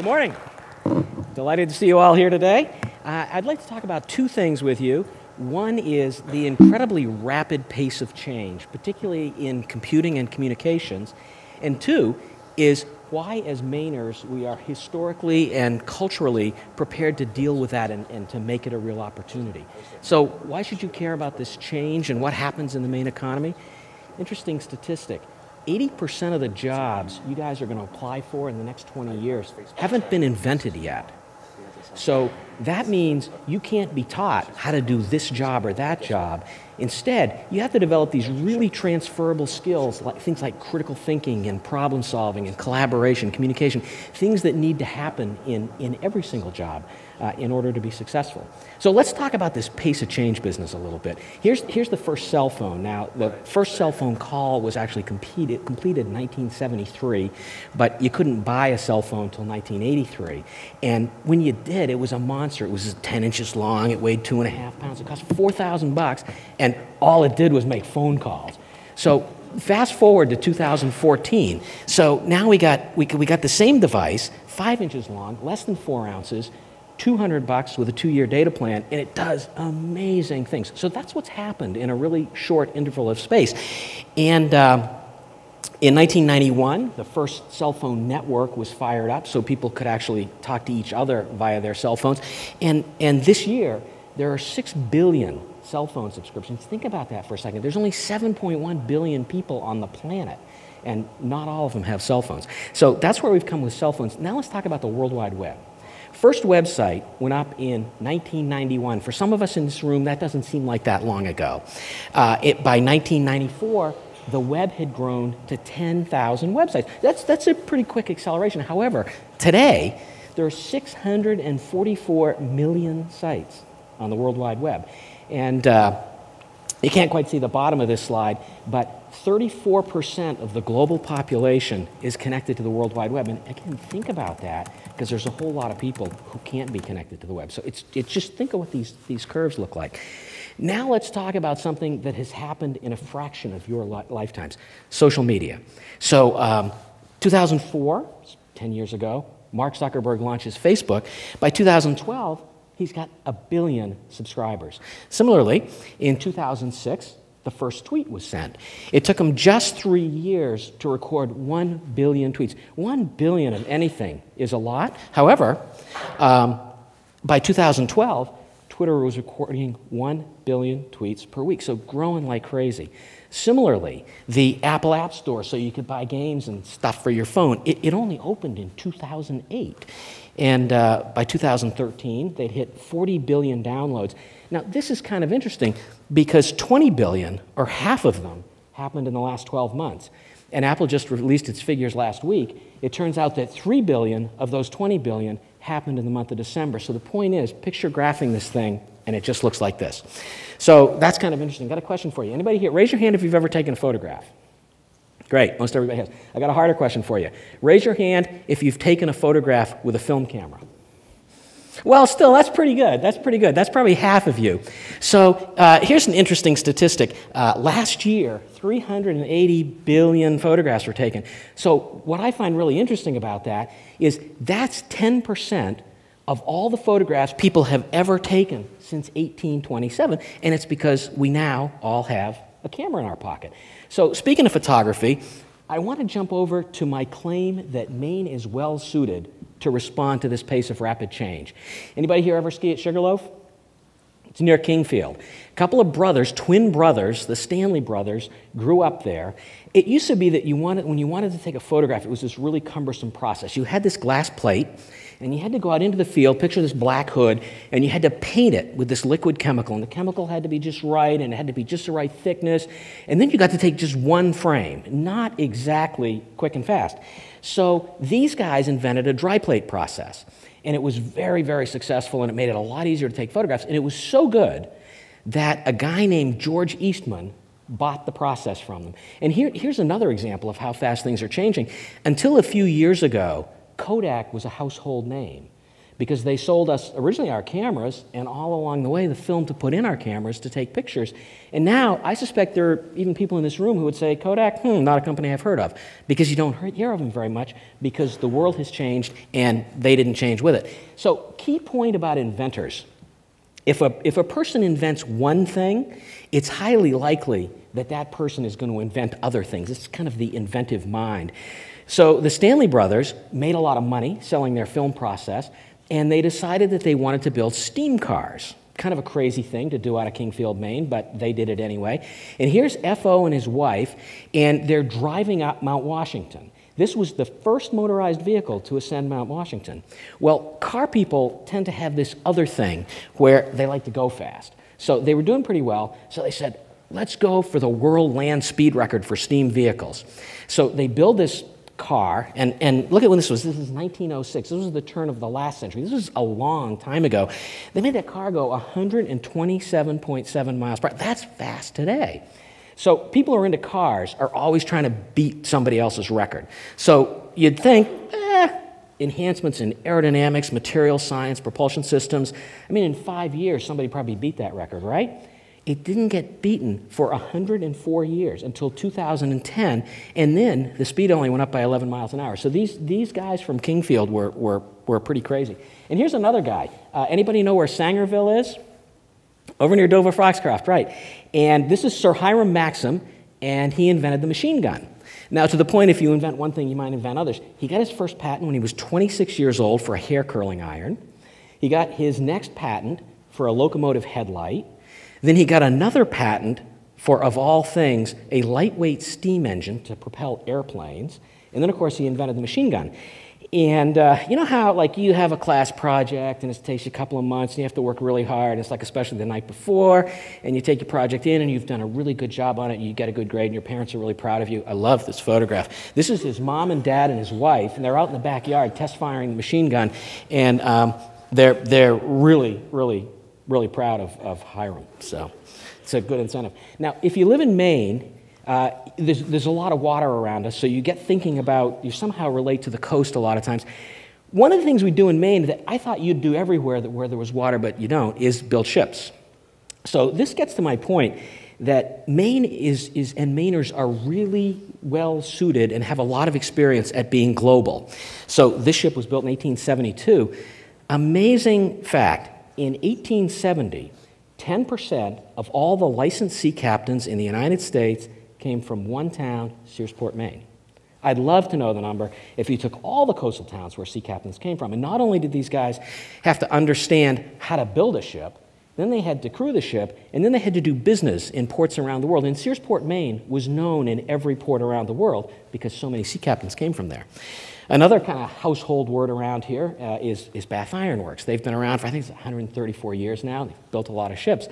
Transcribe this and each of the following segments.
Good morning. Delighted to see you all here today. Uh, I'd like to talk about two things with you. One is the incredibly rapid pace of change, particularly in computing and communications. And two is why, as Mainers, we are historically and culturally prepared to deal with that and, and, to make it a real opportunity. So, why should you care about this change and what happens in the Maine economy? Interesting statistic 80% of the jobs you guys are going to apply for in the next 20 years haven't been invented yet. So that means you can't be taught how to do this job or that job. Instead, you have to develop these really transferable skills, like things like critical thinking and problem solving and collaboration, communication, things that need to happen in, in every single job uh, in order to be successful. So let's talk about this pace of change business a little bit. Here's, here's the first cell phone. Now, the first cell phone call was actually completed, completed in 1973, but you couldn't buy a cell phone until 1983. And when you did, it was a monster. It was 10 inches long, it weighed two and a half pounds, it cost 4,000 bucks, and all it did was make phone calls. So fast forward to 2014. So now we got, we, we got the same device, five inches long, less than four ounces, 200 bucks with a two-year data plan, and it does amazing things. So that's what's happened in a really short interval of space. And uh, in 1991, the first cell phone network was fired up so people could actually talk to each other via their cell phones. And, and this year, there are 6 billion cell phone subscriptions. Think about that for a second. There's only 7.1 billion people on the planet, and not all of them have cell phones. So that's where we've come with cell phones. Now let's talk about the World Wide Web. First website went up in 1991. For some of us in this room, that doesn't seem like that long ago. Uh, it, by 1994, the web had grown to 10,000 websites. That's, that's a pretty quick acceleration. However, today, there are 644 million sites on the World Wide Web. And uh, you can't quite see the bottom of this slide, but 34% of the global population is connected to the World Wide Web. And again, think about that, because there's a whole lot of people who can't be connected to the web. So it's, it's just think of what these, these curves look like. Now let's talk about something that has happened in a fraction of your li lifetimes social media. So, um, 2004, 10 years ago, Mark Zuckerberg launches Facebook. By 2012, he's got a billion subscribers. Similarly, in 2006, the first tweet was sent. It took him just three years to record one billion tweets. One billion of anything is a lot. However, um, by 2012, Twitter was recording 1 billion tweets per week, so growing like crazy. Similarly, the Apple App Store, so you could buy games and stuff for your phone, it, it only opened in 2008. And uh, by 2013, they'd hit 40 billion downloads. Now, this is kind of interesting because 20 billion, or half of them, happened in the last 12 months. And Apple just released its figures last week. It turns out that 3 billion of those 20 billion happened in the month of December. So the point is, picture graphing this thing, and it just looks like this. So that's kind of interesting. Got a question for you. Anybody here? Raise your hand if you've ever taken a photograph. Great, most everybody has. I got a harder question for you. Raise your hand if you've taken a photograph with a film camera. Well, still, that's pretty good. That's pretty good. That's probably half of you. So uh, here's an interesting statistic. Uh, last year, 380 billion photographs were taken. So what I find really interesting about that is that's 10% of all the photographs people have ever taken since 1827, and it's because we now all have a camera in our pocket. So, speaking of photography, I want to jump over to my claim that Maine is well suited to respond to this pace of rapid change. Anybody here ever ski at Sugarloaf? It's near Kingfield. A couple of brothers, twin brothers, the Stanley brothers, grew up there. It used to be that you wanted, when you wanted to take a photograph, it was this really cumbersome process. You had this glass plate, and you had to go out into the field, picture this black hood, and you had to paint it with this liquid chemical. And the chemical had to be just right, and it had to be just the right thickness. And then you got to take just one frame, not exactly quick and fast. So these guys invented a dry plate process. And it was very, very successful, and it made it a lot easier to take photographs. And it was so good that a guy named George Eastman bought the process from them. And here, here's another example of how fast things are changing. Until a few years ago, Kodak was a household name. because they sold us originally our cameras and all along the way the film to put in our cameras to take pictures. And now I suspect there are even people in this room who would say, Kodak, hmm, not a company I've heard of, because you don't hear of them very much because the world has changed and they didn't change with it. So, key point about inventors if a, if a person invents one thing, it's highly likely that that person is going to invent other things. It's kind of the inventive mind. So the Stanley brothers made a lot of money selling their film process and they decided that they wanted to build steam cars. Kind of a crazy thing to do out of Kingfield, Maine, but they did it anyway. And here's F.O. and his wife, and they're driving up Mount Washington. This was the first motorized vehicle to ascend Mount Washington. Well, car people tend to have this other thing where they like to go fast. So they were doing pretty well, so they said, let's go for the world land speed record for steam vehicles. So they build this car, and, and look at when this was. This is 1906. This was the turn of the last century. This was a long time ago. They made that car go 127.7 miles per hour. That's fast today. So people who are into cars are always trying to beat somebody else's record. So you'd think, eh, enhancements in aerodynamics, material science, propulsion systems. I mean, in five years, somebody probably beat that record, right? It didn't get beaten for 104 years until 2010, and then the speed only went up by 11 miles an hour. So these, these guys from Kingfield were, were, were pretty crazy. And here's another guy. Uh, anybody know where Sangerville is? Over near Dover Foxcroft, right. And this is Sir Hiram Maxim, and he invented the machine gun. Now, to the point, if you invent one thing, you might invent others. He got his first patent when he was 26 years old for a hair curling iron. He got his next patent for a locomotive headlight. Then he got another patent for, of all things, a lightweight steam engine to propel airplanes. And then, of course, he invented the machine gun. And uh, you know how, like, you have a class project and it takes you a couple of months and you have to work really hard. And it's like, especially the night before, and you take your project in and you've done a really good job on it and you get a good grade and your parents are really proud of you. I love this photograph. This is his mom and dad and his wife, and they're out in the backyard test firing the machine gun. And um, they're, they're really, really really proud of, of Hiram. So it's a good incentive. Now, if you live in Maine, uh, there's, there's a lot of water around us, so you get thinking about, you somehow relate to the coast a lot of times. One of the things we do in Maine that I thought you'd do everywhere that where there was water, but you don't, is build ships. So this gets to my point that Maine is, is and Mainers are really well suited and have a lot of experience at being global. So this ship was built in 1872. Amazing fact in 1870, 10% of all the licensed sea captains in the United States came from one town, Searsport, Maine. I'd love to know the number if you took all the coastal towns where sea captains came from. And not only did these guys have to understand how to build a ship, then they had to crew the ship, and then they had to do business in ports around the world. And Searsport, Maine was known in every port around the world because so many sea captains came from there. Another kind of household word around here uh, is, is Bath Iron Works. They've been around for, I think it's 134 years now. They've built a lot of ships.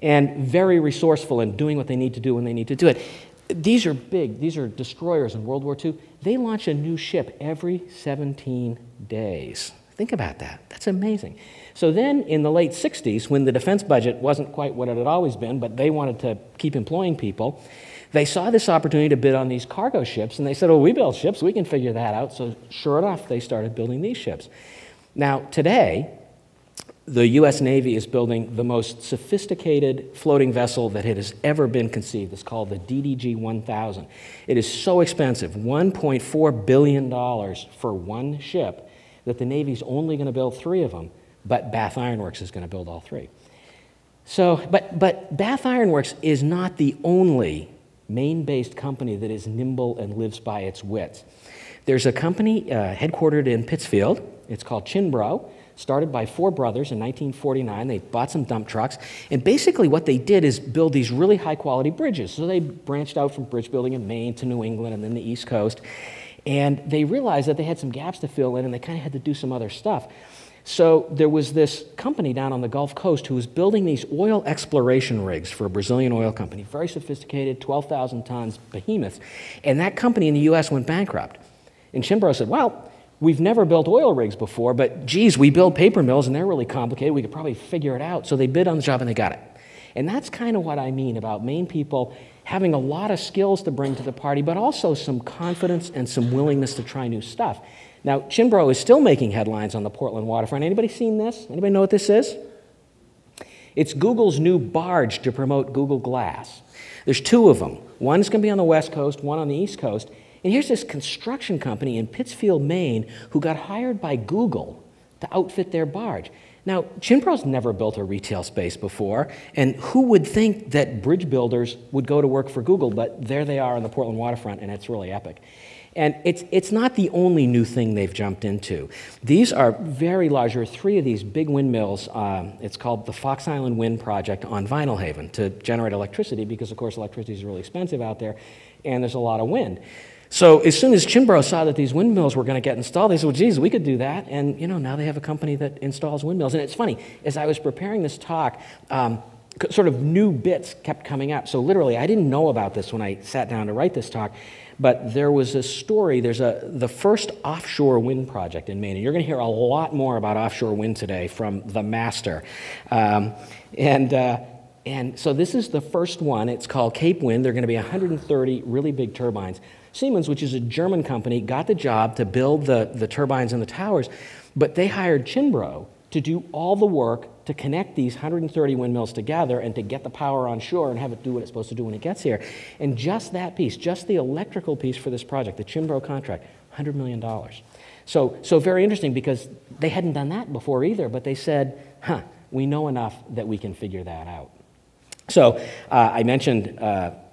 And very resourceful in doing what they need to do when they need to do it. These are big, these are destroyers in World War II. They launch a new ship every 17 days. Think about that. That's amazing. So then in the late 60s, when the defense budget wasn't quite what it had always been, but they wanted to keep employing people, they saw this opportunity to bid on these cargo ships, and they said, Oh, we build ships, we can figure that out. So, sure enough, they started building these ships. Now, today, the U.S. Navy is building the most sophisticated floating vessel that it has ever been conceived. It's called the DDG 1000. It is so expensive $1.4 billion for one ship that the Navy's only going to build three of them, but Bath Iron Works is going to build all three. So, but, but Bath Iron Works is not the only Maine based company that is nimble and lives by its wits. There's a company uh, headquartered in Pittsfield. It's called Cianbro, started by four brothers in 1949. They bought some dump trucks. And basically, what they did is build these really high quality bridges. So they branched out from bridge building in Maine to New England and then the East Coast. And they realized that they had some gaps to fill in and they kind of had to do some other stuff. So there was this company down on the Gulf Coast who was building these oil exploration rigs for a Brazilian oil company, very sophisticated, 12,000 tons behemoths. And that company in the US went bankrupt. And Cianbro said, Well, we've never built oil rigs before, but geez, we build paper mills and they're really complicated. We could probably figure it out. So they bid on the job and they got it. And that's kind of what I mean about Maine people having a lot of skills to bring to the party, but also some confidence and some willingness to try new stuff. Now, Cianbro is still making headlines on the Portland waterfront. Anybody seen this? Anybody know what this is? It's Google's new barge to promote Google Glass. There's two of them. One's going to be on the West Coast, one on the East Coast. And here's this construction company in Pittsfield, Maine, who got hired by Google to outfit their barge. Now, Cianbro's never built a retail space before, and who would think that bridge builders would go to work for Google, but there they are on the Portland waterfront, and it's really epic. And it's, it's not the only new thing they've jumped into. These are very large. There are three of these big windmills. Um, it's called the Fox Island Wind Project on Vinalhaven to generate electricity because, of course, electricity is really expensive out there and there's a lot of wind. So as soon as Cianbro saw that these windmills were going to get installed, they said, well, geez, we could do that. And, you know, now they have a company that installs windmills. And it's funny, as I was preparing this talk, um, sort of new bits kept coming up. So literally, I didn't know about this when I sat down to write this talk. But there was a story, there's a, the first offshore wind project in Maine. And you're going to hear a lot more about offshore wind today from the master. Um, and, uh, and so this is the first one. It's called Cape Wind. There are going to be 130 really big turbines. Siemens, which is a German company, got the job to build the, the turbines and the towers, but they hired Cianbro to do all the work to connect these 130 windmills together and to get the power on shore and have it do what it's supposed to do when it gets here. And just that piece, just the electrical piece for this project, the Cianbro contract, $100 million. So, so very interesting because they hadn't done that before either, but they said, huh, we know enough that we can figure that out. So uh, I mentioned, uh,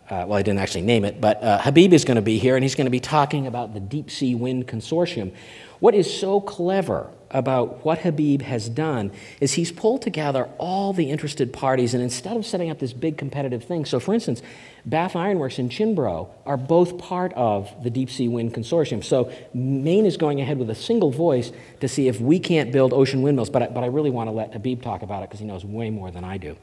uh, well, I didn't actually name it, but uh, Habib is going to be here and he's going to be talking about the DeepCwind Consortium. What is so clever about what Habib has done is he's pulled together all the interested parties, and instead of setting up this big competitive thing, so for instance, Bath Ironworks and Cianbro are both part of the DeepCwind Consortium. So Maine is going ahead with a single voice to see if we can't build ocean windmills, but I, but I really want to let Habib talk about it because he knows way more than I do.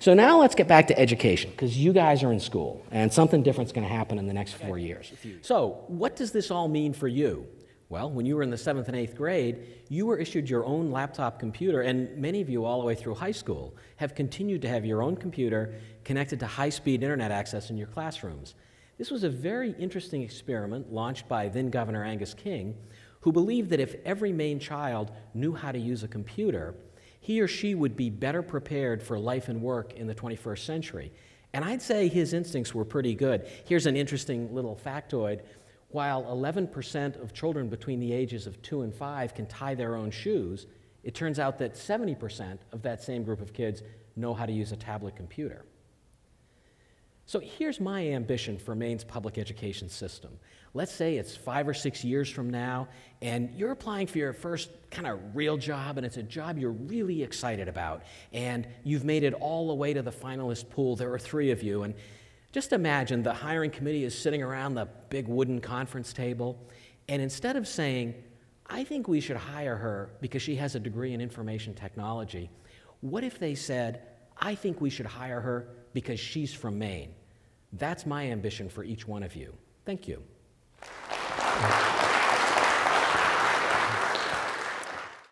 So now let's get back to education because you guys are in school, and something different is going to happen in the next four years. So what does this all mean for you? Well, when you were in the seventh and eighth grade, you were issued your own laptop computer, and many of you, all the way through high school, have continued to have your own computer connected to high speed internet access in your classrooms. This was a very interesting experiment launched by then Governor Angus King, who believed that if every Maine child knew how to use a computer, he or she would be better prepared for life and work in the 21st century. And I'd say his instincts were pretty good. Here's an interesting little factoid while 11% of children between the ages of 2 and 5 can tie their own shoes, it turns out that 70% of that same group of kids know how to use a tablet computer. So here's my ambition for Maine's public education system. Let's say it's five or six years from now, and you're applying for your first kind of real job, and it's a job you're really excited about, and you've made it all the way to the finalist pool. There are three of you, and just imagine the hiring committee is sitting around the big wooden conference table, and instead of saying, I think we should hire her because she has a degree in information technology, what if they said, I think we should hire her because she's from Maine? That's my ambition for each one of you. Thank you.